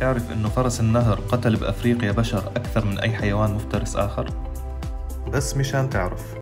تعرف إنه فرس النهر قتل بأفريقيا بشر أكثر من أي حيوان مفترس آخر؟ بس مشان تعرف